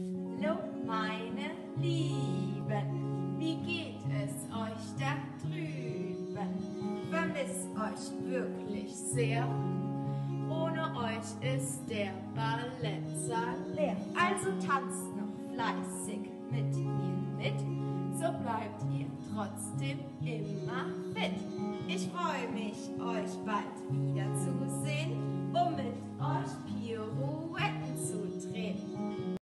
Hallo meine Lieben, wie geht es euch da drüben? Vermisst euch wirklich sehr. Ohne euch ist der Ballettsaal leer. Also tanzt noch fleißig mit mir mit, so bleibt ihr trotzdem immer fit. Ich freue mich, euch bald wiederzusehen, um mit euch Pyro